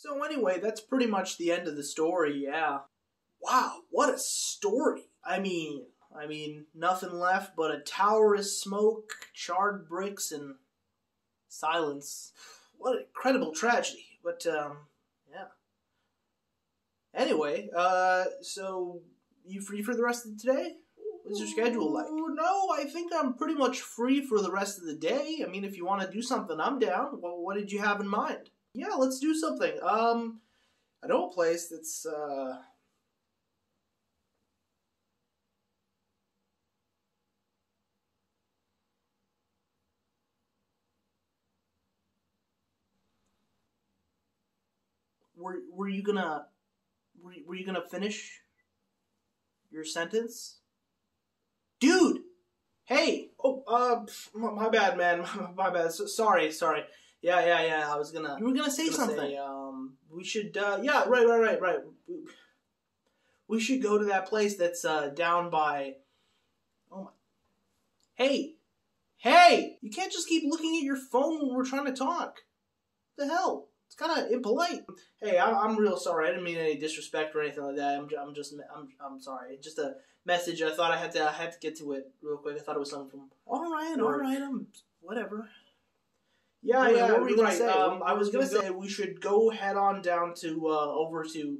So anyway, that's pretty much the end of the story, yeah. Wow, what a story. I mean, I mean, nothing left but a tower of smoke, charred bricks, and silence. What an incredible tragedy. But, um, yeah. Anyway, uh, so you free for the rest of today? What's your schedule like? No, I think I'm pretty much free for the rest of the day. I mean, if you want to do something, I'm down. Well, what did you have in mind? Yeah, let's do something. Um, I know a place that's, uh, were were you gonna were, were you gonna finish your sentence, dude? Hey, oh, uh, my, bad, man, my bad. So, sorry, sorry. Yeah, yeah, yeah. I was gonna. You were gonna say gonna something. say, um, we should. Uh, yeah, right, right, right, right. We, should go to that place that's uh down by. Oh my. Hey, hey! You can't just keep looking at your phone when we're trying to talk. What the hell? It's kind of impolite. Hey, I'm, I'm real sorry. I didn't mean any disrespect or anything like that. I'm, I'm just, I'm, I'm sorry. Just a message. I thought I had to, I had to get to it real quick. I thought it was something from. All right, all right. I'm whatever. Yeah, yeah. what were you gonna say? Um, I was gonna say we should go head on down to uh, over to